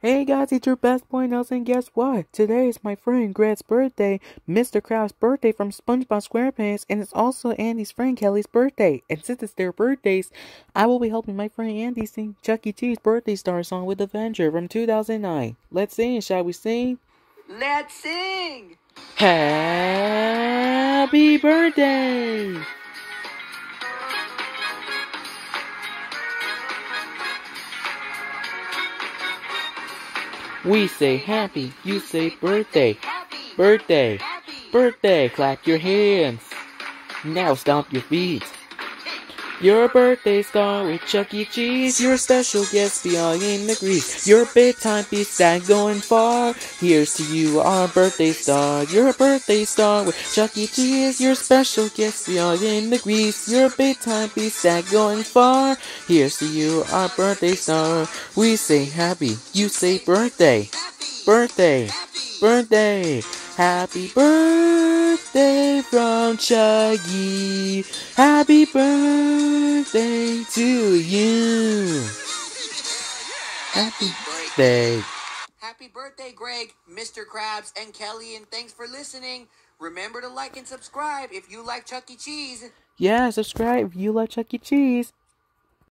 Hey guys, it's your best boy Nelson. Guess what? Today is my friend Greg's birthday, Mr. Krabs' birthday from SpongeBob SquarePants, and it's also Andy's friend Kelly's birthday. And since it's their birthdays, I will be helping my friend Andy sing Chuck E. Cheese birthday star song with Avenger from 2009. Let's sing, shall we sing? Let's sing! Happy birthday! We say happy, you say birthday, birthday, birthday. Clap your hands. Now stomp your feet. Your birthday star with Chuck E. Cheese. Your special guest beyond degrees. Your big time piece that going far. Here's to you, our birthday star. Your birthday star with Chuck E. Cheese. Your special guest beyond degrees. Your big time piece that going far. Here's to you, our birthday star. We say happy, you say birthday, Happy! birthday, Happy! birthday. Happy birthday from Chuggy. Happy birthday to you. Happy birthday. Happy birthday, Greg, Mr. Krabs, and Kelly, and thanks for listening. Remember to like and subscribe if you like Chuck E. Cheese. Yeah, subscribe if you love Chuck E. Cheese.